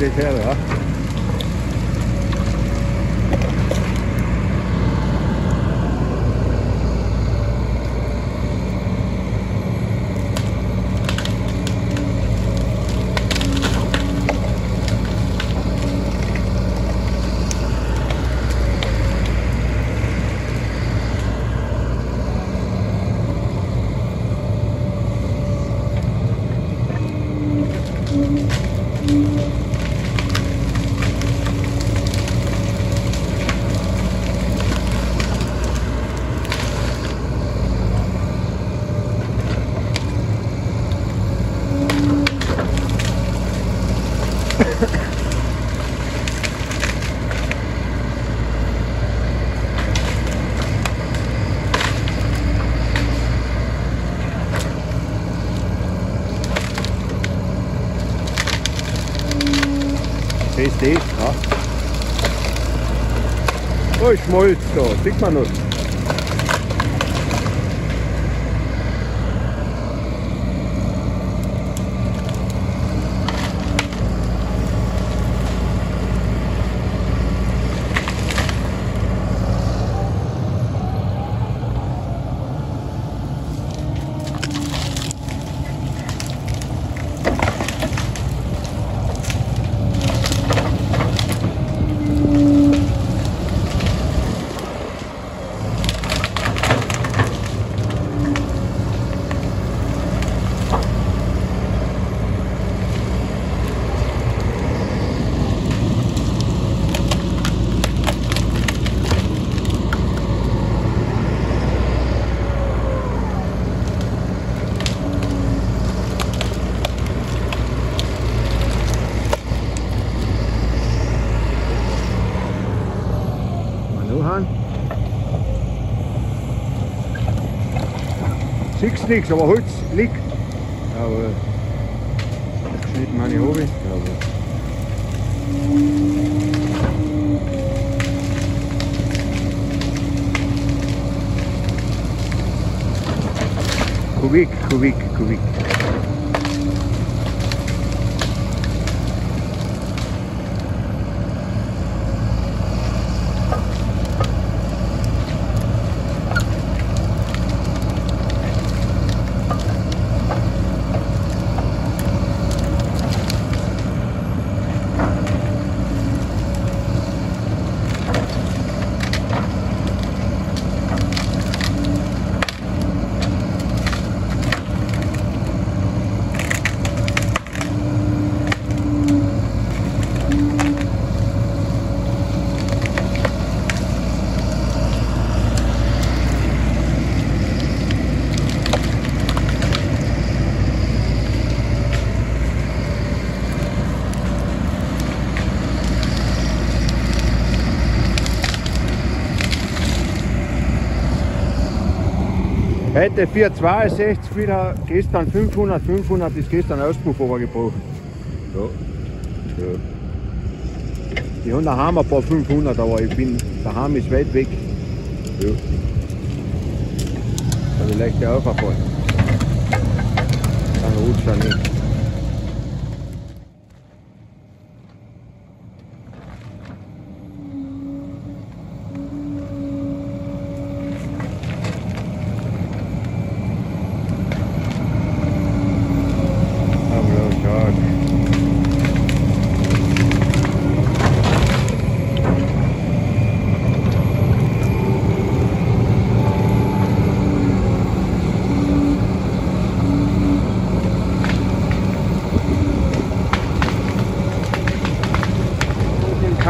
可以开了啊。Das, ja. Oh, Schmolz da, sieht man noch. niks, maar was goed, niks. Nou, uh, ik schiet maar niet over. Nou, eh. Kubik, kubik, kubik. Heute 462 wieder, gestern 500, 500 ist gestern Auspuff gebrochen. Ja. ja. Die haben daheim ein paar 500, aber ich bin, daheim ist weit weg. Ja. Da vielleicht der Auffall. Dann rutscht er nicht.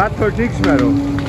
हाथ तो ठीक से मारो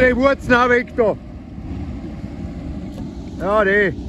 mehr da. Wurzeln auch weg da. Ja, die.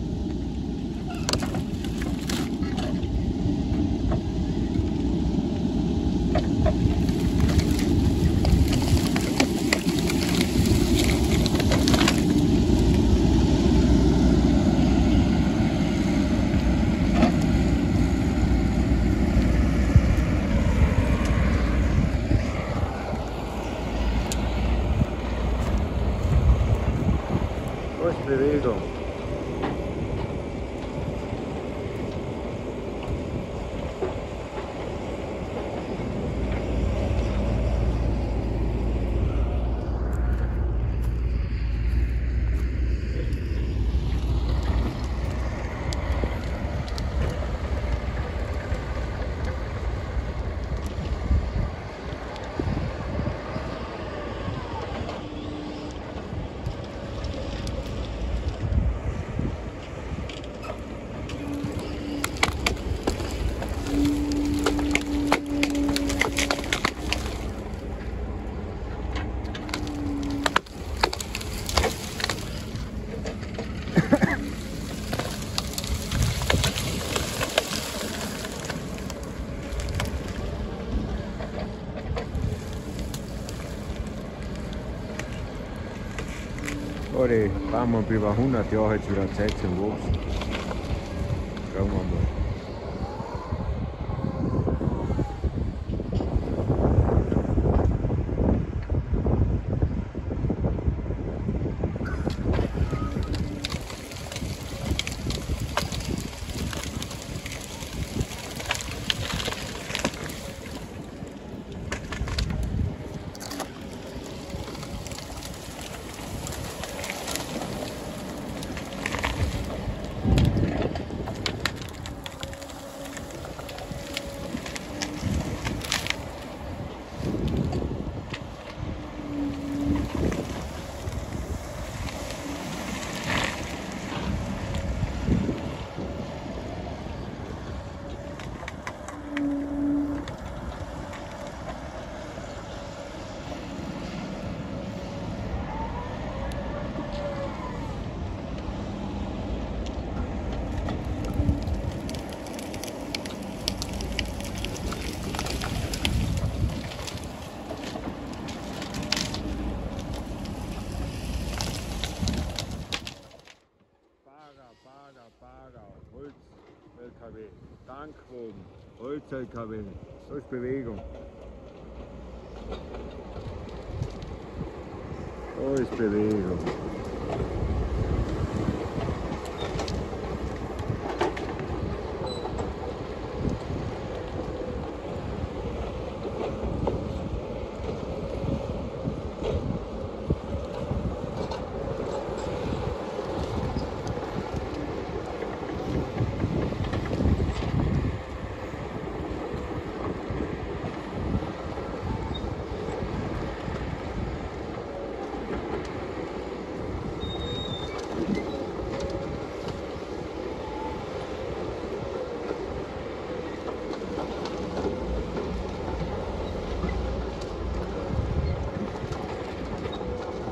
var det, var man blev 100 år, hade vi 17 vuxna. Kommer man. LKW. Da ist Bewegung. Da ist Bewegung.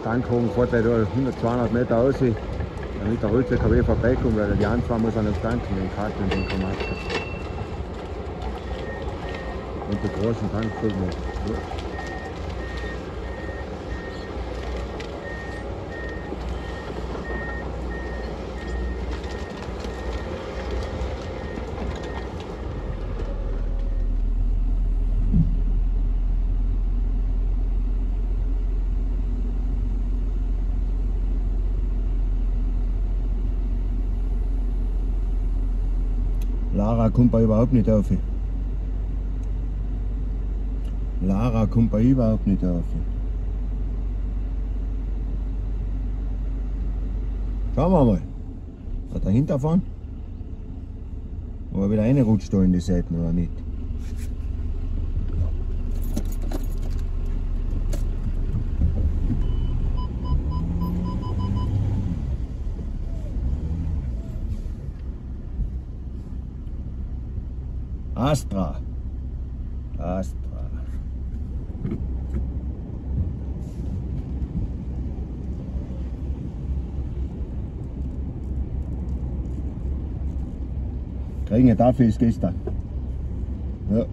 Tankwagen fährt halt da 100, 200 Meter aus, damit der Holz-LKW vorbeikommt, weil die Anfahrt muss an den tanken, den Karten und den Komat. Und die großen Tankwagen. Ja. Lara kommt bei überhaupt nicht auf. Lara kommt bei überhaupt nicht auf. Schauen wir mal. Da dahinter fahren. Ob er wieder reinrutscht da in die Seiten oder nicht. Astra. Astra. Kring ett affiskista. Ja.